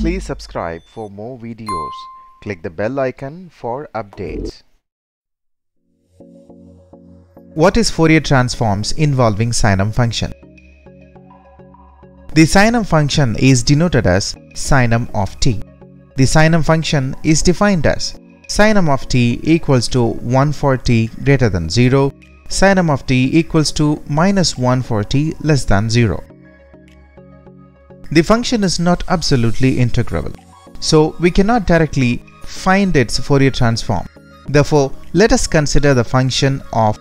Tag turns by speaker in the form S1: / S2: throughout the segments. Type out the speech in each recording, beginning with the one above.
S1: Please subscribe for more videos. Click the bell icon for updates.
S2: What is Fourier transforms involving signum function? The signum function is denoted as signum of t. The signum function is defined as signum of t equals to 1 for t greater than 0, signum of t equals to minus 1 for t less than 0. The function is not absolutely integrable, so we cannot directly find its Fourier transform. Therefore, let us consider the function of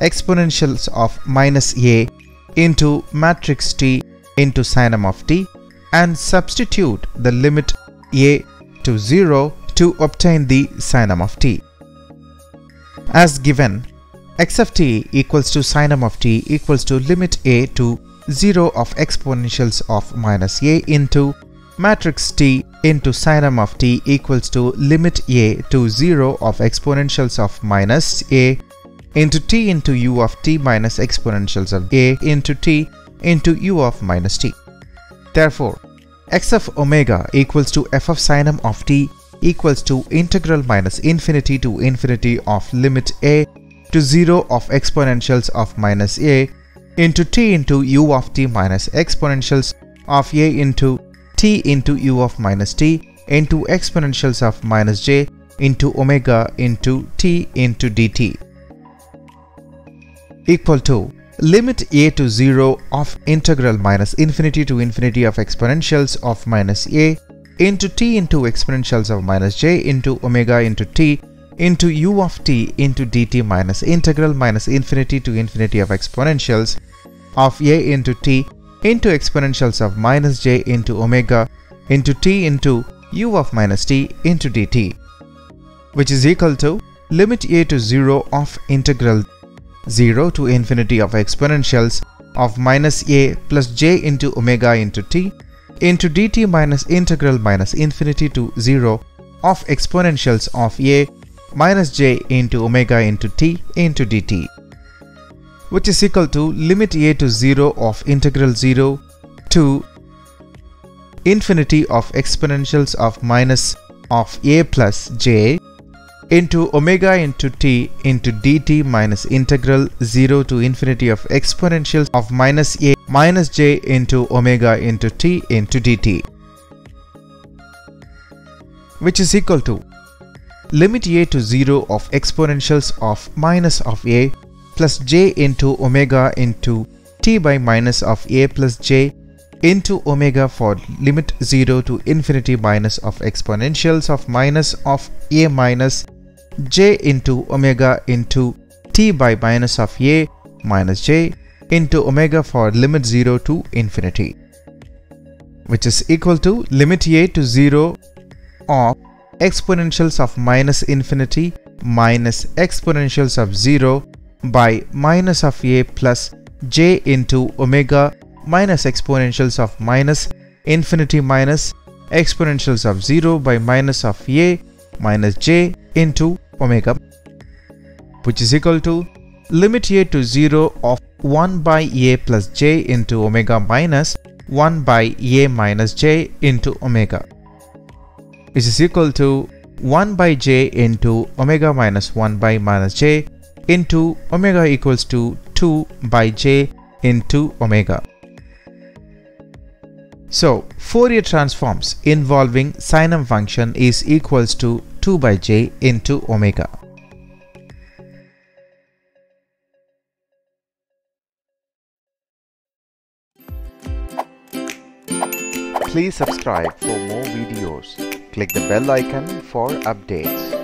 S2: exponentials of minus a into matrix t into signum of t and substitute the limit a to 0 to obtain the signum of t. As given, x of t equals to signum of t equals to limit a to 0 of exponentials of minus a into matrix t into signum of t equals to limit a to 0 of exponentials of minus a into t into u of t minus exponentials of a into t into u of minus t. Therefore, x of omega equals to f of signum of t equals to integral minus infinity to infinity of limit a to 0 of exponentials of minus a into t into u of t minus exponentials of a into t into u of minus t into exponentials of minus j into omega into t into dt. Equal to limit a to 0 of integral minus infinity to infinity of exponentials of minus a into t into exponentials of minus j into omega into t into u of t into dt minus integral minus infinity to infinity of exponentials of a into t into exponentials of minus j into omega into t into u of minus t into dt which is equal to limit a to 0 of integral 0 to infinity of exponentials of minus a plus j into omega into t into dt minus integral minus infinity to 0 of exponentials of a minus j into omega into t into dt which is equal to limit a to 0 of integral 0 to infinity of exponentials of minus of a plus j into omega into t into dt minus integral 0 to infinity of exponentials of minus a minus j into omega into t into dt which is equal to limit a to 0 of exponentials of minus of a plus j into omega into t by minus of a plus j into omega for limit 0 to infinity minus of exponentials of minus of a minus j into omega into t by minus of a minus j into omega for limit 0 to infinity which is equal to limit a to 0 of exponentials of minus infinity minus exponentials of 0 by minus of a plus j into omega minus exponentials of minus infinity minus exponentials of 0 by minus of a minus j into omega which is equal to limit a to 0 of 1 by a plus j into omega minus 1 by a minus j into omega which is equal to 1 by j into omega minus 1 by minus j into omega equals to 2 by j into omega. So, Fourier transforms involving signum function is equals to 2 by j into omega.
S1: Please subscribe for more videos. Click the bell icon for updates.